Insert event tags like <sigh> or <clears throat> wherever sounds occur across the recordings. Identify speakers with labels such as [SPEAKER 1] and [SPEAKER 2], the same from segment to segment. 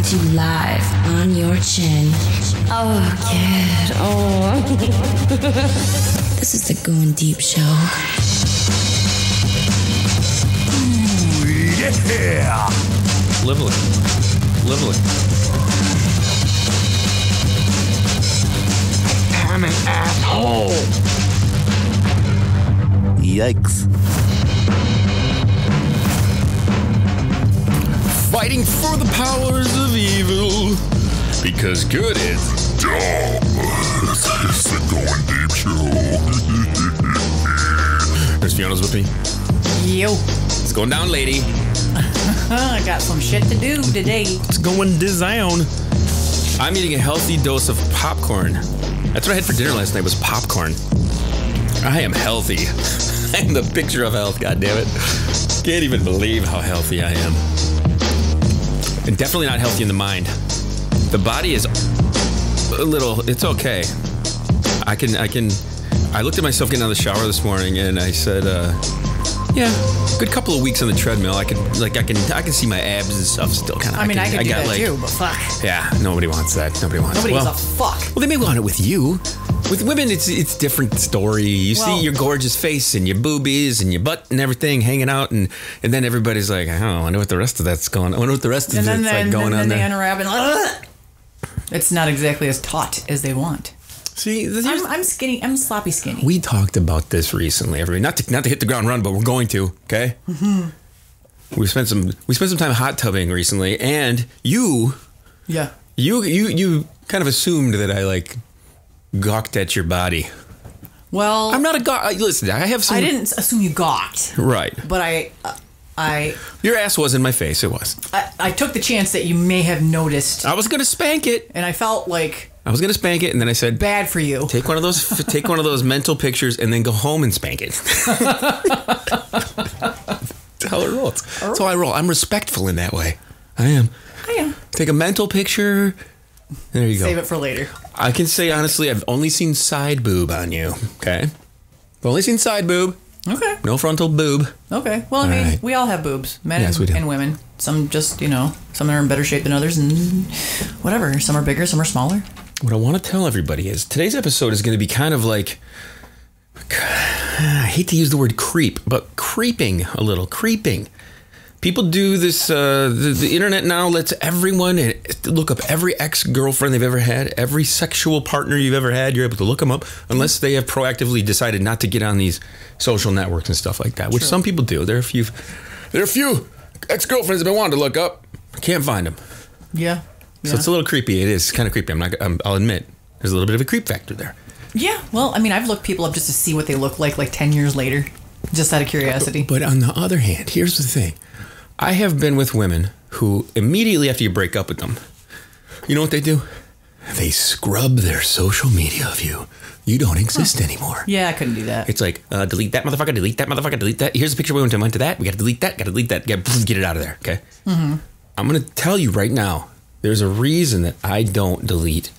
[SPEAKER 1] coming to you live on your chin. Oh, kid. Oh. <laughs> this is the Going Deep Show.
[SPEAKER 2] Yeah!
[SPEAKER 3] Lively. Lively.
[SPEAKER 2] I'm an asshole!
[SPEAKER 4] Yikes.
[SPEAKER 3] Fighting for the powers of evil. Because good is
[SPEAKER 2] Dumb! It's the Going Deep Show.
[SPEAKER 3] There's Fiona's with me.
[SPEAKER 5] Yo,
[SPEAKER 3] It's going down, lady. <laughs>
[SPEAKER 5] I got some shit to do today.
[SPEAKER 3] It's going down. I'm eating a healthy dose of popcorn. That's what I had for dinner last night was popcorn. I am healthy. <laughs> I am the picture of health, God damn it! Can't even believe how healthy I am. And definitely not healthy in the mind. The body is a little it's okay. I can I can I looked at myself getting out of the shower this morning and I said, uh, yeah, good couple of weeks on the treadmill. I could like I can I can see my abs and stuff still kind of.
[SPEAKER 5] I mean, I, could do
[SPEAKER 3] got,
[SPEAKER 5] that
[SPEAKER 3] like,
[SPEAKER 5] too, but fuck.
[SPEAKER 3] Yeah, nobody wants that. Nobody wants.
[SPEAKER 5] Nobody
[SPEAKER 3] well,
[SPEAKER 5] gives a fuck.
[SPEAKER 3] well, they may want it with you. With women, it's it's different story. You
[SPEAKER 5] Well-
[SPEAKER 3] see your gorgeous face and your boobies and your butt and everything hanging out, and and then everybody's like, I don't know, I wonder what the rest of that's going. I wonder what the rest of it's
[SPEAKER 5] then,
[SPEAKER 3] like
[SPEAKER 5] then,
[SPEAKER 3] going
[SPEAKER 5] then
[SPEAKER 3] on
[SPEAKER 5] they
[SPEAKER 3] there.
[SPEAKER 5] unwrap and it's not exactly as taut as they want.
[SPEAKER 3] See,
[SPEAKER 5] I'm, I'm skinny. I'm sloppy skinny.
[SPEAKER 3] we talked about this recently. Everybody, not to not to hit the ground run, but we're going to. Okay.
[SPEAKER 5] Mm-hmm.
[SPEAKER 3] We spent some we spent some time hot tubbing recently, and you
[SPEAKER 5] yeah.
[SPEAKER 3] you you you kind of assumed that I like gawked at your body.
[SPEAKER 5] Well,
[SPEAKER 3] I'm not a gawk. Listen, I have some.
[SPEAKER 5] I didn't assume you gawked,
[SPEAKER 3] Right.
[SPEAKER 5] but I, uh, I,
[SPEAKER 3] Your ass was in my face. It was.
[SPEAKER 5] I, I took the chance that you may have noticed,
[SPEAKER 3] I was gonna spank it.
[SPEAKER 5] and I felt like
[SPEAKER 3] I was gonna spank it, and then I said,
[SPEAKER 5] bad for you.
[SPEAKER 3] "Take one of those. take one of those mental pictures, and then go home and spank it." That's how it rolls. That's how I roll. I'm respectful in that way. I am.
[SPEAKER 5] I am.
[SPEAKER 3] Take a mental picture. There you go.
[SPEAKER 5] Save it for later.
[SPEAKER 3] I can say honestly, I've only seen side boob on you. Okay. I've only seen side boob.
[SPEAKER 5] Okay.
[SPEAKER 3] No frontal boob.
[SPEAKER 5] Okay. Well, I mean,
[SPEAKER 3] right.
[SPEAKER 5] we all have boobs, men
[SPEAKER 3] Yes,
[SPEAKER 5] and women. Some just, you know, some are in better shape than others, and whatever. Some are bigger, some are smaller.
[SPEAKER 3] What I want to tell everybody is today's episode is going to be kind of like <sighs> I hate to use the word creep, but creeping a little, creeping. People do this. Uh, the, the internet now lets everyone look up every ex girlfriend they've ever had, every sexual partner you've ever had. You're able to look them up, unless they have proactively decided not to get on these social networks and stuff like that, which some people do. There are a few. There are a few ex girlfriends I've been wanting to look up. Can't find them.
[SPEAKER 5] Yeah.
[SPEAKER 3] So it's a little creepy. It is kind of creepy. I'm not. I'm, I'll admit, there's a little bit of a creep factor there.
[SPEAKER 5] Yeah. Well, I mean, I've looked people up just to see what they look like, like ten years later, just out of curiosity.
[SPEAKER 3] But on the other hand, here's the thing: I have been with women who immediately after you break up with them, you know what they do? They scrub their social media of you. You don't exist anymore.
[SPEAKER 5] Yeah, I couldn't do that.
[SPEAKER 3] It's like uh, delete that motherfucker, delete that motherfucker, delete that. Here's a picture we went to, went to that. We got to delete that. Got to delete that. Got to <laughs> get it out of there. Okay. Mm-hmm. I'm gonna tell you right now. There's a reason that I don't delete.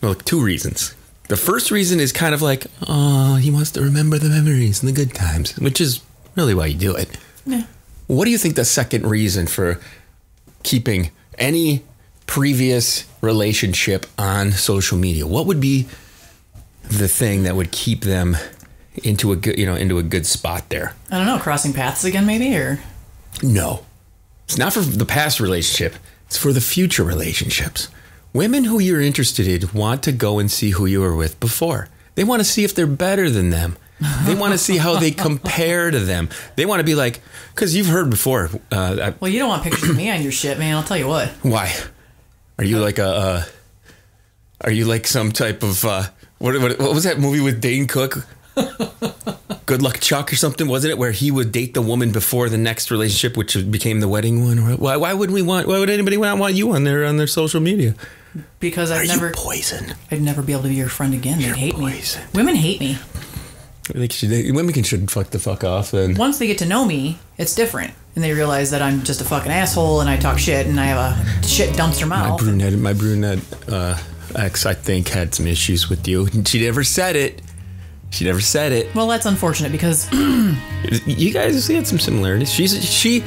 [SPEAKER 3] Well, two reasons. The first reason is kind of like, oh, he wants to remember the memories and the good times, which is really why you do it.
[SPEAKER 5] Yeah.
[SPEAKER 3] What do you think the second reason for keeping any previous relationship on social media? What would be the thing that would keep them into a good, you know, into a good spot there?
[SPEAKER 5] I don't know, crossing paths again, maybe, or
[SPEAKER 3] No. It's not for the past relationship, it's for the future relationships. Women who you're interested in want to go and see who you were with before. They want to see if they're better than them. They want to see how they compare to them. They want to be like, because you've heard before. Uh, I-
[SPEAKER 5] well, you don't want pictures of me on your shit, man. I'll tell you what.
[SPEAKER 3] why? Are you like a? Uh, are you like some type of? Uh, what, what? What was that movie with Dane Cook? Good Luck Chuck or something, wasn't it? Where he would date the woman before the next relationship, which became the wedding one. Why? Why would we want? Why would anybody not want you on their on their social media?
[SPEAKER 5] Because I'd
[SPEAKER 3] Are
[SPEAKER 5] never,
[SPEAKER 3] poison?
[SPEAKER 5] I'd never be able to be your friend again. They'd
[SPEAKER 3] You're
[SPEAKER 5] hate me. Women hate me.
[SPEAKER 3] They should, they, women can should fuck the fuck off. And
[SPEAKER 5] Once they get to know me, it's different, and they realize that I'm just a fucking asshole, and I talk shit, and I have a shit dumpster mouth.
[SPEAKER 3] my brunette, my brunette uh, ex, I think, had some issues with you. She never said it. She never said it.
[SPEAKER 5] well, that's unfortunate because <clears throat>
[SPEAKER 3] You guys had some similarities. She's she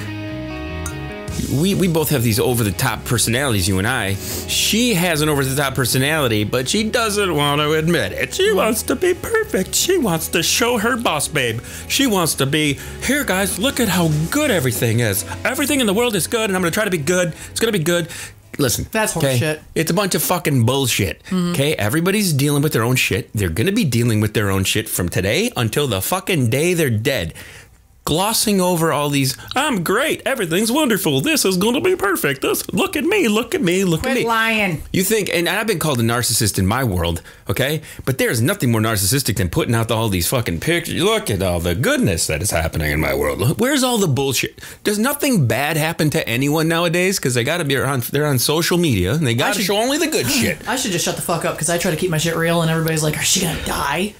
[SPEAKER 3] we we both have these over the top personalities. You and I. She has an over the top personality, but she doesn't want to admit it. She wants to be perfect. She wants to show her boss babe. She wants to be here, guys. Look at how good everything is. Everything in the world is good, and I'm gonna try to be good. It's gonna be good. Listen,
[SPEAKER 5] That's
[SPEAKER 3] okay?
[SPEAKER 5] horseshit.
[SPEAKER 3] It's a bunch of fucking bullshit. Mm-hmm. Okay, everybody's dealing with their own shit. They're gonna be dealing with their own shit from today until the fucking day they're dead. Glossing over all these, I'm great, everything's wonderful, this is gonna be perfect. This, look at me, look at me, look at
[SPEAKER 5] Quit
[SPEAKER 3] me.
[SPEAKER 5] lying.
[SPEAKER 3] You think, and I've been called a narcissist in my world, okay? But there's nothing more narcissistic than putting out all these fucking pictures. Look at all the goodness that is happening in my world. Where's all the bullshit? Does nothing bad happen to anyone nowadays? Because they got to be on, they're on social media and they got to show only the good <clears throat> shit.
[SPEAKER 5] I should just shut the fuck up because I try to keep my shit real, and everybody's like, "Is she gonna die?"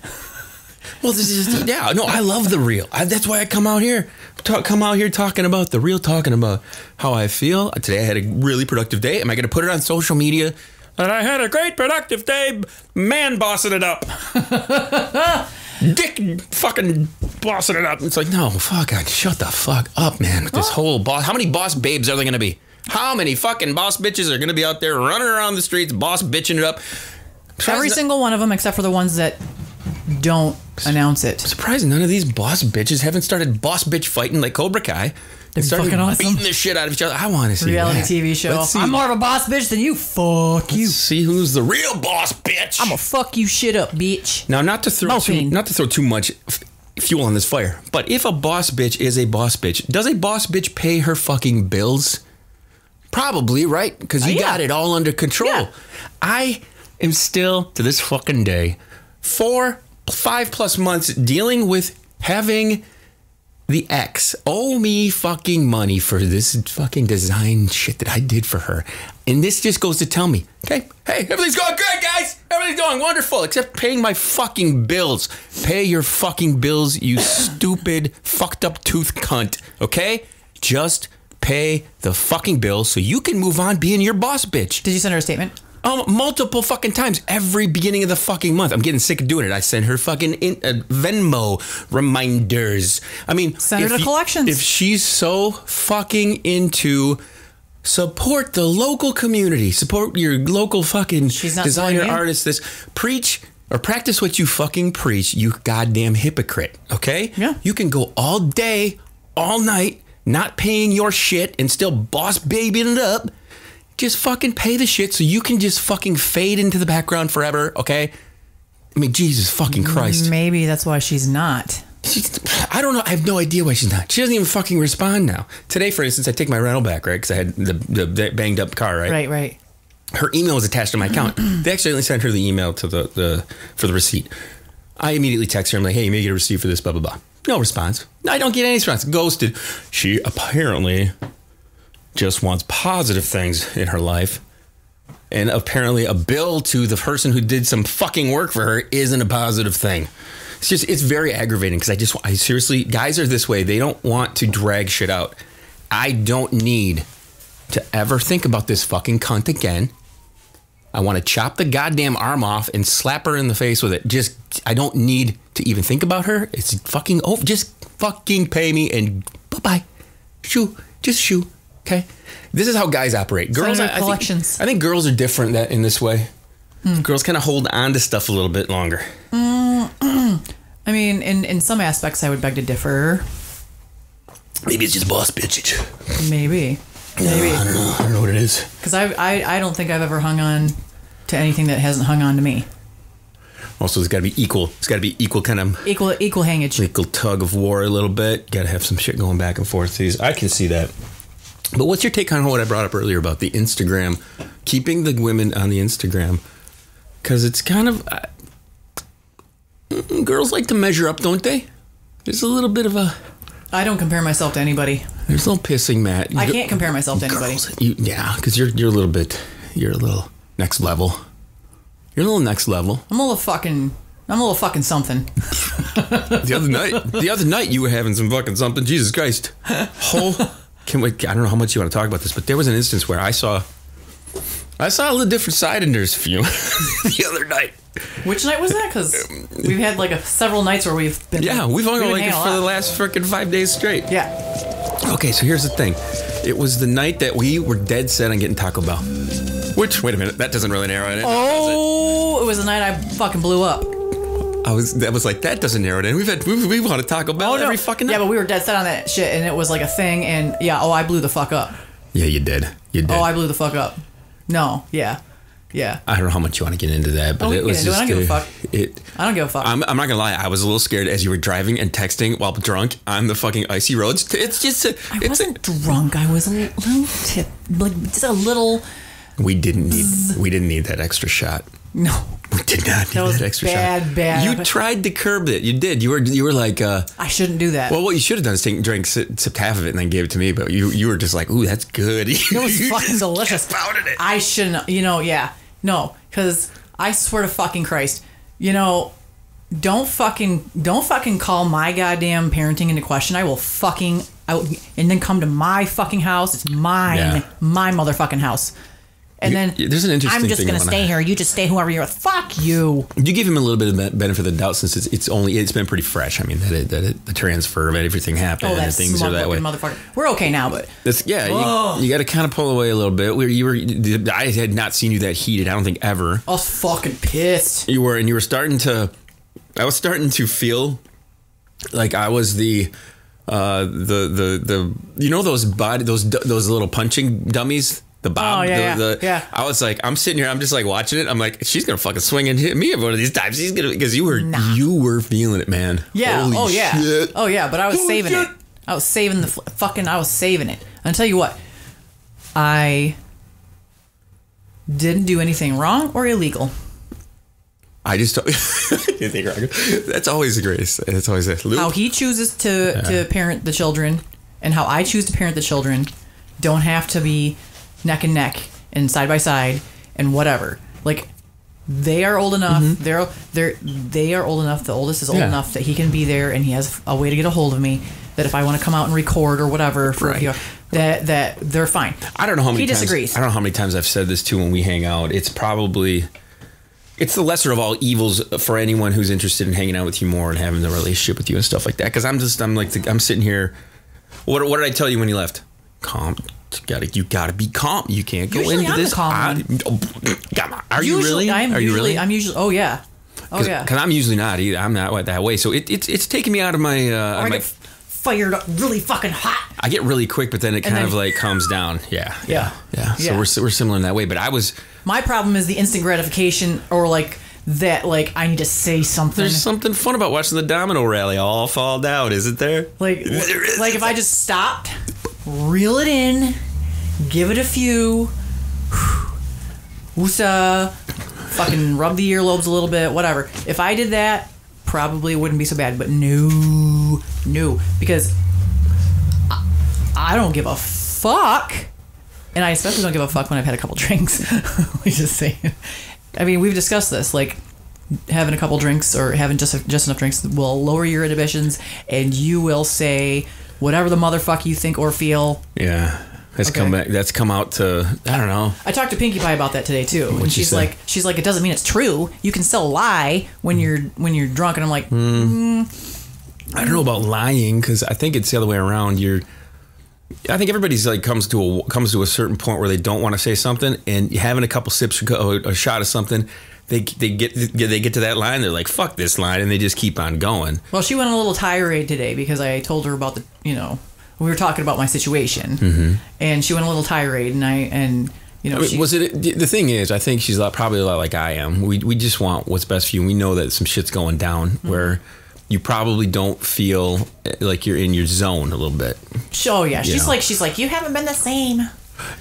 [SPEAKER 3] Well, this is yeah. No, I love the real. I, that's why I come out here, talk, come out here talking about the real, talking about how I feel. Today I had a really productive day. Am I going to put it on social media? And I had a great productive day, man, bossing it up. <laughs> Dick fucking bossing it up. It's like, no, fuck, God, shut the fuck up, man. With this whole boss. How many boss babes are there going to be? How many fucking boss bitches are going to be out there running around the streets, boss bitching it up?
[SPEAKER 5] Every uh, single one of them, except for the ones that don't announce it.
[SPEAKER 3] surprised none of these boss bitches haven't started boss bitch fighting like Cobra Kai.
[SPEAKER 5] They're
[SPEAKER 3] started
[SPEAKER 5] fucking awesome.
[SPEAKER 3] beating the shit out of each other. I want to see
[SPEAKER 5] Reality
[SPEAKER 3] that.
[SPEAKER 5] TV show. I'm more of a boss bitch than you. Fuck you.
[SPEAKER 3] let's see who's the real boss bitch.
[SPEAKER 5] I'm gonna fuck you shit up, bitch.
[SPEAKER 3] now, not to throw too, not to throw too much fuel on this fire, but if a boss bitch is a boss bitch, does a boss bitch pay her fucking bills? Probably, right? Because you
[SPEAKER 5] Uh, yeah.
[SPEAKER 3] got it all under control.
[SPEAKER 5] Yeah.
[SPEAKER 3] I am still to this fucking day, four, five plus months dealing with having the ex owe me fucking money for this fucking design shit that I did for her. And this just goes to tell me, okay, hey, everything's going great, guys. Everything's going wonderful, except paying my fucking bills. Pay your fucking bills, you <laughs> stupid, fucked up tooth cunt, okay? Just pay the fucking bills so you can move on being your boss bitch.
[SPEAKER 5] Did you send her a statement?
[SPEAKER 3] Um, multiple fucking times every beginning of the fucking month. I'm getting sick of doing it. I send her fucking in, uh, Venmo reminders. I mean,
[SPEAKER 5] Send her
[SPEAKER 3] if
[SPEAKER 5] to
[SPEAKER 3] you-
[SPEAKER 5] collections.
[SPEAKER 3] If she's so fucking into support the local community, support your local fucking designer artist. This preach or practice what you fucking preach. You goddamn hypocrite. Okay?
[SPEAKER 5] Yeah.
[SPEAKER 3] You can go all day, all night, not paying your shit and still boss babying it up. Just fucking pay the shit so you can just fucking fade into the background forever, okay? I mean, Jesus fucking Christ.
[SPEAKER 5] Maybe that's why she's not.
[SPEAKER 3] She's, I don't know. I have no idea why she's not. She doesn't even fucking respond now. Today, for instance, I take my rental back, right? Because I had the, the, the banged up car, right?
[SPEAKER 5] Right, right.
[SPEAKER 3] Her email was attached to my account. they accidentally sent her the email to the, the for the receipt. I immediately text her. I'm like, hey, you may get a receipt for this, blah, blah, blah. No response. I don't get any response. Ghosted. She apparently just wants positive things in her life. And apparently, a bill to the person who did some fucking work for her isn't a positive thing. It's just, it's very aggravating because I just, I seriously, guys are this way. They don't want to drag shit out. I don't need to ever think about this fucking cunt again. I want to chop the goddamn arm off and slap her in the face with it. Just, I don't need to even think about her. It's fucking over. Just fucking pay me and bye bye. Shoo, just shoo. Okay. This is how guys operate. Girls,
[SPEAKER 5] her
[SPEAKER 3] I, I think,
[SPEAKER 5] collections.
[SPEAKER 3] I think girls are different that in this way. Hmm. Girls kind of hold on to stuff a little bit longer.
[SPEAKER 5] Mm, <clears throat> I mean, in, in some aspects, I would beg to differ.
[SPEAKER 3] Maybe it's just boss bitchage.
[SPEAKER 5] Maybe. Maybe.
[SPEAKER 3] I don't know. I don't know what it is.
[SPEAKER 5] Because I, I, I don't think I've ever hung on to anything that hasn't hung on to me.
[SPEAKER 3] Also, it's got to be equal. It's got to be equal kind of
[SPEAKER 5] Equal equal hangage.
[SPEAKER 3] equal tug of war a little bit. Got to have some shit going back and forth. These I can see that. But what's your take on what I brought up earlier about the Instagram, keeping the women on the Instagram? Because it's kind of uh, mm, girls like to measure up, don't they? There's a little bit of a
[SPEAKER 5] I don't compare myself to anybody.
[SPEAKER 3] there's no pissing Matt.
[SPEAKER 5] I can't compare myself to anybody.
[SPEAKER 3] Girls, you, yeah, because you're you're a little bit you're a little next level. You're a little next level.
[SPEAKER 5] I'm a little fucking. I'm a little fucking something. <laughs>
[SPEAKER 3] The other night, the other night you were having some fucking something. Jesus Christ! <laughs> Whole, can we, I don't know how much you want to talk about this, but there was an instance where I saw, I saw a little different side in for you the other night.
[SPEAKER 5] Which night was that? Because we've had like a, several nights where we've been.
[SPEAKER 3] Yeah, we've only
[SPEAKER 5] been
[SPEAKER 3] like for the last freaking five days straight.
[SPEAKER 5] Yeah.
[SPEAKER 3] Okay, so here's the thing. It was the night that we were dead set on getting Taco Bell. Which, wait a minute, that doesn't really narrow it
[SPEAKER 5] Oh, it was the night I fucking blew up.
[SPEAKER 3] I was, that was like, that doesn't narrow it in. We've had, we, we wanted Taco Bell
[SPEAKER 5] Oh no,
[SPEAKER 3] every fucking night.
[SPEAKER 5] yeah, but we were dead set on that shit, and it was like a thing, and yeah, oh, I blew the fuck up.
[SPEAKER 3] yeah, you did. You did.
[SPEAKER 5] Oh, I blew the fuck up. No, yeah, yeah.
[SPEAKER 3] I don't know how much you want to get into that, but
[SPEAKER 5] Oh,
[SPEAKER 3] it was
[SPEAKER 5] it. I don't give a
[SPEAKER 3] uh,
[SPEAKER 5] fuck.
[SPEAKER 3] It.
[SPEAKER 5] I don't give a fuck.
[SPEAKER 3] I'm, I'm not gonna lie. I was a little scared as you were driving and texting while drunk on the fucking icy roads. It's just a.
[SPEAKER 5] I
[SPEAKER 3] it's
[SPEAKER 5] wasn't drunk. I was a little tip, like just a little.
[SPEAKER 3] we didn't need. We didn't need that extra shot.
[SPEAKER 5] No,
[SPEAKER 3] We <laughs> did not need that,
[SPEAKER 5] was
[SPEAKER 3] extra
[SPEAKER 5] bad,
[SPEAKER 3] shot.
[SPEAKER 5] bad.
[SPEAKER 3] You tried to curb it. You did. You were. You were like. uh
[SPEAKER 5] I shouldn't do that.
[SPEAKER 3] Well, what you should have done is take drink, sip, sipped half of it, and then gave it to me. But you, you were just like, "Ooh, that's good." <laughs>
[SPEAKER 5] it was fucking <laughs> delicious.
[SPEAKER 3] Pounded it.
[SPEAKER 5] I shouldn't. You know, yeah, no, because I swear to fucking Christ, you know, don't fucking don't fucking call my goddamn parenting into question. I will fucking out and then come to my fucking house. It's mine,
[SPEAKER 3] Yeah.
[SPEAKER 5] my motherfucking house. And then
[SPEAKER 3] there's an interesting
[SPEAKER 5] I'm just
[SPEAKER 3] thing
[SPEAKER 5] gonna stay here. You just stay whoever you're with. Fuck you.
[SPEAKER 3] You give him a little bit of benefit of the doubt since it's, it's only it's been pretty fresh. I mean that it, that it, the transfer of everything happened
[SPEAKER 5] Oh,
[SPEAKER 3] and things are that way.
[SPEAKER 5] motherfucker. We're okay now, but
[SPEAKER 3] That's, yeah,
[SPEAKER 5] Whoa.
[SPEAKER 3] you, you got to kind of pull away a little bit. We, you were I had not seen you that heated. I don't think ever.
[SPEAKER 5] I was fucking pissed.
[SPEAKER 3] You were and you were starting to. I was starting to feel like I was the. Uh, the the the you know those body those those little punching dummies the bob
[SPEAKER 5] Oh, yeah,
[SPEAKER 3] the,
[SPEAKER 5] yeah,
[SPEAKER 3] the,
[SPEAKER 5] yeah.
[SPEAKER 3] I was like I'm sitting here I'm just like watching it I'm like she's gonna fucking swing and hit me one of these times she's gonna because you were you were feeling it man
[SPEAKER 5] Yeah.
[SPEAKER 3] Holy
[SPEAKER 5] oh yeah.
[SPEAKER 3] shit.
[SPEAKER 5] Oh yeah. But I was
[SPEAKER 3] Holy
[SPEAKER 5] saving
[SPEAKER 3] shit.
[SPEAKER 5] it. I was saving the f- fucking. I was saving it. And I tell you what, I didn't do anything wrong or illegal.
[SPEAKER 3] I just. <laughs> That's always the greatest. It's always a loop.
[SPEAKER 5] How he chooses to to parent the children, and how I choose to parent the children, don't have to be neck and neck and side by side and whatever. Like they are old enough. They're they're they are old enough. The oldest is old
[SPEAKER 3] Mm-hmm. Yeah.
[SPEAKER 5] enough that he can be there, and he has a way to get a hold of me. That if I want to come out and record or whatever for a
[SPEAKER 3] Right.
[SPEAKER 5] few, that that they're fine.
[SPEAKER 3] I don't know how many
[SPEAKER 5] he
[SPEAKER 3] times,
[SPEAKER 5] disagrees.
[SPEAKER 3] I don't know how many times I've said this too when we hang out. It's probably it's the lesser of all evils for anyone who's interested in hanging out with you more and having the relationship with you and stuff like that. Because I'm just I'm like I'm sitting here. What what did I tell you when you left? Calm. You gotta you gotta be calm. You can't go
[SPEAKER 5] Usually
[SPEAKER 3] into
[SPEAKER 5] I'm
[SPEAKER 3] this.
[SPEAKER 5] calm
[SPEAKER 3] I- oh, come on. Are you really?
[SPEAKER 5] I'm
[SPEAKER 3] Are you
[SPEAKER 5] usually,
[SPEAKER 3] really?
[SPEAKER 5] I'm usually. Oh yeah. Oh
[SPEAKER 3] Cause,
[SPEAKER 5] yeah.
[SPEAKER 3] 'cause I'm usually not either. I'm not that way. So it, it's it's taking me out of my. Uh,
[SPEAKER 5] I
[SPEAKER 3] my
[SPEAKER 5] get fired up really fucking hot.
[SPEAKER 3] I get really quick, but then it kind
[SPEAKER 5] then-
[SPEAKER 3] of like calms down. Yeah,
[SPEAKER 5] Yeah.
[SPEAKER 3] yeah. So
[SPEAKER 5] Yeah.
[SPEAKER 3] we're we're similar in that way. But I was
[SPEAKER 5] My problem is the instant gratification or like that like I need to say something.
[SPEAKER 3] there's something fun about watching the domino rally all fall down, isn't there?
[SPEAKER 5] like
[SPEAKER 3] There is.
[SPEAKER 5] like if I just stopped, reel it in, give it a few, woosa, fucking rub the earlobes a little bit, whatever. If I did that, probably wouldn't be so bad. But no, no, because I, I don't give a fuck. And I especially don't give a fuck when I've had a couple <laughs> drinks. <laughs> Me just say. I mean, we've discussed this. Like, having a couple drinks or having just just enough drinks will lower your inhibitions, and you will say whatever the motherfuck you think or feel.
[SPEAKER 3] Yeah, that's
[SPEAKER 5] Okay.
[SPEAKER 3] come back. That's come out to I don't know.
[SPEAKER 5] I talked to Pinkie Pie about that today too, and
[SPEAKER 3] What'd she
[SPEAKER 5] she's like, she's like, it doesn't mean it's true. You can still lie when you're when you're drunk, and I'm like,
[SPEAKER 3] mm-hmm I don't know about lying because I think it's the other way around. You're. I think everybody's like comes to a comes to a certain point where they don't want to say something, and having a couple sips or a shot of something, they they get they get to that line. They're like, "Fuck this line," and they just keep on going.
[SPEAKER 5] well, she went on a little tirade today because I told her about the, you know, we were talking about my situation,
[SPEAKER 3] Mm-hmm.
[SPEAKER 5] and she went a little tirade, and I and you know,
[SPEAKER 3] I mean,
[SPEAKER 5] she,
[SPEAKER 3] was it the thing is I think she's a lot, probably a lot like I am. We we just want what's best for you. We know that some shit's going down
[SPEAKER 5] Mm-hmm.
[SPEAKER 3] where you probably don't feel like you're in your zone a little bit.
[SPEAKER 5] oh yeah, she's
[SPEAKER 3] know.
[SPEAKER 5] like, she's like, you haven't been the same.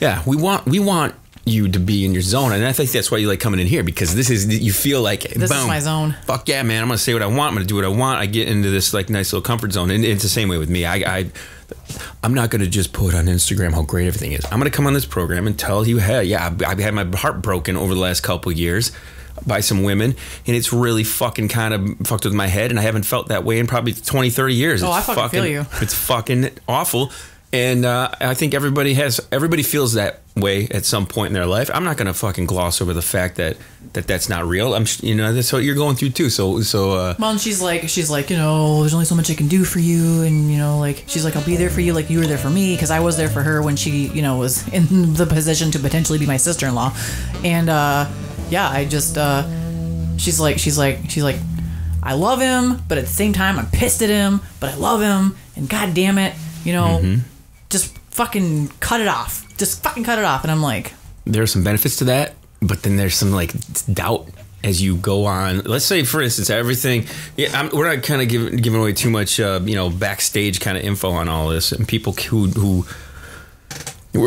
[SPEAKER 3] Yeah, we want we want you to be in your zone, and I think that's why you like coming in here because this is you feel like
[SPEAKER 5] This is my zone.
[SPEAKER 3] Fuck yeah, man! I'm gonna say what I want. I'm gonna do what I want. I get into this like nice little comfort zone, and it's the same way with me. I, I I'm not gonna just put on Instagram how great everything is. I'm gonna come on this program and tell you, hey, yeah, I've, I've had my heart broken over the last couple of years by some women, and it's really fucking kind of fucked with my head, and I haven't felt that way in probably 20, 30 years.
[SPEAKER 5] Oh,
[SPEAKER 3] It's
[SPEAKER 5] I fucking feel you.
[SPEAKER 3] It's fucking awful. And uh, I think everybody has everybody feels that way at some point in their life. I'm not gonna fucking gloss over the fact that that that's not real. I'm you know that's what you're going through too. So so uh,
[SPEAKER 5] and she's like, she's like, you know, there's only so much I can do for you, and you know, like, she's like, I'll be there for you, like you were there for me, because I was there for her when she, you know, was in <laughs> the position to potentially be my sister-in-law, and uh, yeah, I just, uh, she's like, she's like, she's like, I love him, but at the same time, I'm pissed at him, but I love him, and god damn it, you know, just fucking cut it off, just fucking cut it off, and I'm like,
[SPEAKER 3] there are some benefits to that, but then there's some like doubt as you go on. Let's say, for instance, everything. Yeah, I'm, we're not kind of giving giving away too much, uh, you know, backstage kind of info on all this, and people who who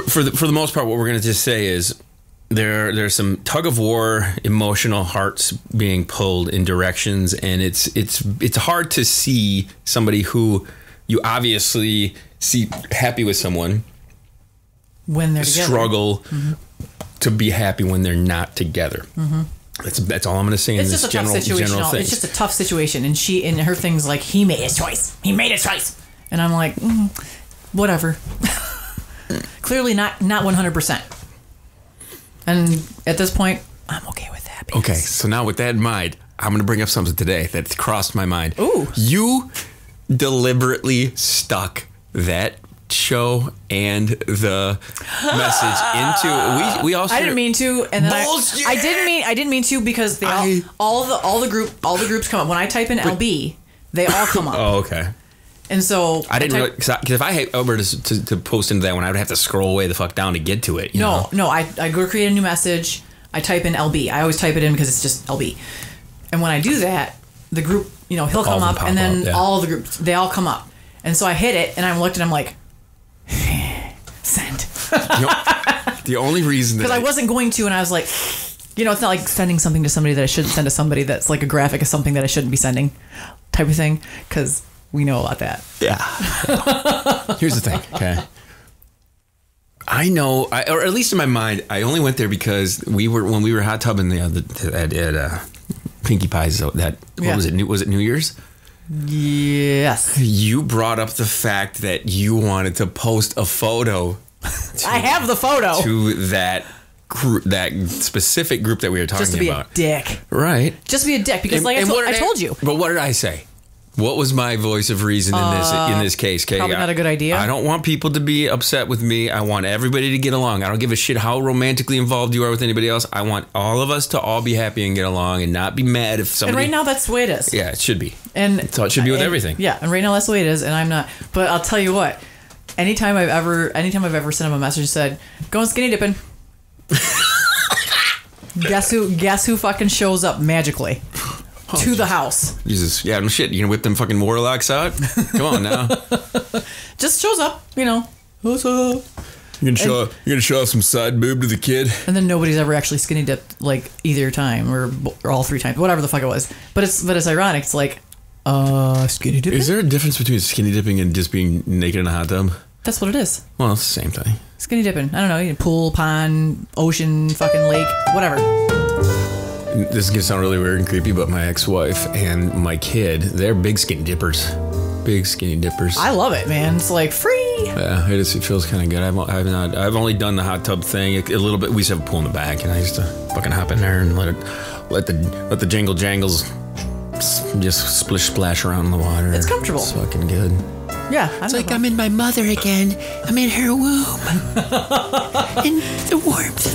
[SPEAKER 3] for the for the most part, what we're gonna just say is. There, there's some tug of war, emotional hearts being pulled in directions, and it's it's it's hard to see somebody who you obviously see happy with someone
[SPEAKER 5] when they're together.
[SPEAKER 3] struggle to be happy when they're not together. That's that's all I'm going to say in
[SPEAKER 5] it's
[SPEAKER 3] this
[SPEAKER 5] just a
[SPEAKER 3] general
[SPEAKER 5] tough situation.
[SPEAKER 3] general thing.
[SPEAKER 5] It's just a tough situation, and she and her things like he made his choice. He made his choice, and I'm like, mm, whatever. <laughs> Clearly not not 100. percent And at this point, I'm okay with that.
[SPEAKER 3] okay, so now with that in mind, I'm going to bring up something today that crossed my mind.
[SPEAKER 5] Ooh.
[SPEAKER 3] you deliberately stuck that show and the message into we we also
[SPEAKER 5] I didn't mean to, and then I! I didn't mean I didn't mean to because they all,
[SPEAKER 3] I-
[SPEAKER 5] all the all the group all the groups come up when I type in LB, they all come up, <laughs>
[SPEAKER 3] Oh, okay.
[SPEAKER 5] and so
[SPEAKER 3] I didn't
[SPEAKER 5] type-
[SPEAKER 3] because if I had over to, to, to post into that one, I would have to scroll way the fuck down to get to it. You
[SPEAKER 5] No,
[SPEAKER 3] know?
[SPEAKER 5] no. I, I go create a new message. I type in LB. I always type it in because it's just LB. And when I do that, the group, you know, he'll come up, and then
[SPEAKER 3] up, yeah.
[SPEAKER 5] all the groups, they all come up. And so I hit it, and I looked, and I'm like, <sighs> send.
[SPEAKER 3] Know, the only reason <laughs> that
[SPEAKER 5] Because I wasn't going to, and I was like, you know, it's not like sending something to somebody that I shouldn't send to somebody that's like a graphic of something that I shouldn't be sending, type of thing. Because we know about that.
[SPEAKER 3] Yeah. <laughs> Here's the thing, okay? I know, I, or at least in my mind, I only went there because we were when we were hot tubbing the other at, at uh, Pinkie Pie's. That what
[SPEAKER 5] Yeah.
[SPEAKER 3] was it? New, was it New Year's?
[SPEAKER 5] Yes.
[SPEAKER 3] You brought up the fact that you wanted to post a photo <laughs>
[SPEAKER 5] I have the photo.
[SPEAKER 3] to that group, that specific group that we were talking
[SPEAKER 5] Just to be
[SPEAKER 3] about.
[SPEAKER 5] a dick.
[SPEAKER 3] right.
[SPEAKER 5] Just be a dick. Because, like I,
[SPEAKER 3] And
[SPEAKER 5] told-
[SPEAKER 3] what
[SPEAKER 5] I told you.
[SPEAKER 3] But what did I say? What was my voice of reason in this in this case? Okay,
[SPEAKER 5] Uh, probably not a good idea.
[SPEAKER 3] I don't want people to be upset with me. I want everybody to get along. I don't give a shit how romantically involved you are with anybody else. I want all of us to all be happy and get along and not be mad if somebody.
[SPEAKER 5] And right now, that's the way it is.
[SPEAKER 3] yeah, it should be.
[SPEAKER 5] And
[SPEAKER 3] so it should be with
[SPEAKER 5] and-
[SPEAKER 3] everything.
[SPEAKER 5] Yeah, and right now that's the way it is, and I'm not. But I'll tell you what. Anytime I've ever, anytime I've ever sent him a message said, "Going skinny dipping," <laughs> guess who? Guess who fucking shows up magically to the house?
[SPEAKER 3] Jesus, yeah, no shit. You gonna whip them fucking warlocks out? Come on now. <laughs>
[SPEAKER 5] Just shows up, you know. What's up?
[SPEAKER 3] You gonna show you gonna show off some side boob to the kid?
[SPEAKER 5] And then nobody's ever actually skinny dipped like either time or, or all three times, whatever the fuck it was. But it's but it's ironic. It's like, uh, skinny dipping.
[SPEAKER 3] Is there a difference between skinny dipping and just being naked in a hot tub?
[SPEAKER 5] That's what it is.
[SPEAKER 3] Well, it's the same thing.
[SPEAKER 5] Skinny dipping. I don't know. You know, pool, pond, ocean, fucking lake, whatever.
[SPEAKER 3] This is gonna sound really weird and creepy, but my ex-wife and my kid, they're big skinny dippers. Big skinny dippers.
[SPEAKER 5] I love it, man. It's like free.
[SPEAKER 3] yeah, it, is, it feels kind of good. I've, I've not. I've only done the hot tub thing a, a little bit. We used to have a pool in the back, and I used to fucking hop in there and let it, let the let the jingle jangles, just splish splash around in the water.
[SPEAKER 5] It's comfortable.
[SPEAKER 3] It's fucking good.
[SPEAKER 5] Yeah, I
[SPEAKER 4] It's like I'm in my mother again. I'm in her womb. <laughs> in the warmth the womb.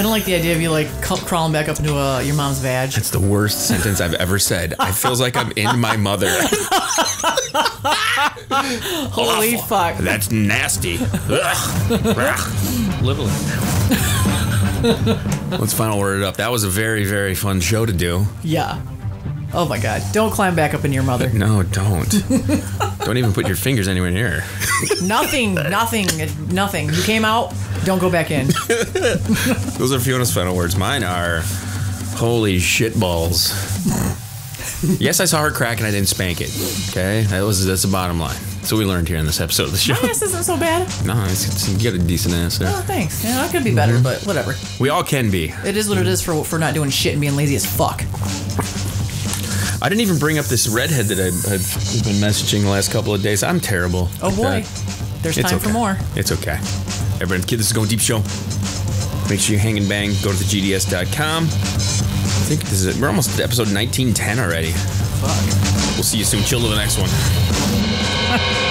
[SPEAKER 5] I don't like the idea of you like crawling back up into uh, your mom's vag.
[SPEAKER 3] It's the worst sentence I've ever said. It feels like I'm in my mother. <laughs>
[SPEAKER 5] Holy fuck!
[SPEAKER 3] That's nasty. Literally. Let's final word it up. That was a very, very fun show to do.
[SPEAKER 5] Yeah. Oh my god! Don't climb back up into your mother.
[SPEAKER 3] No, don't. don't even put your fingers anywhere near. Her. <laughs>
[SPEAKER 5] Nothing, nothing, nothing. You came out. Don't go back in. <laughs>
[SPEAKER 3] Those are Fiona's final words. Mine are, holy shit balls. yes, I saw her crack and I didn't spank it. Okay, that was that's the bottom line. That's what we learned here in this episode of the show.
[SPEAKER 5] This isn't so bad.
[SPEAKER 3] No, it's, it's, you got a decent ass there.
[SPEAKER 5] Oh, thanks. Yeah, it could be better, mm-hmm. but whatever.
[SPEAKER 3] We all can be.
[SPEAKER 5] It is what it is for for not doing shit and being lazy as fuck.
[SPEAKER 3] I didn't even bring up this redhead that I've, I've been messaging the last couple of days. I'm terrible.
[SPEAKER 5] Oh boy.
[SPEAKER 3] that.
[SPEAKER 5] There's
[SPEAKER 3] It's
[SPEAKER 5] time for more.
[SPEAKER 3] It's okay. Everyone, kid, this is Going Deep Show. Make sure you hang and bang. Go to the GDS.com. I think this is it. We're almost episode 1910 already.
[SPEAKER 5] Fuck.
[SPEAKER 3] We'll see you soon. Chill to the next one. <laughs>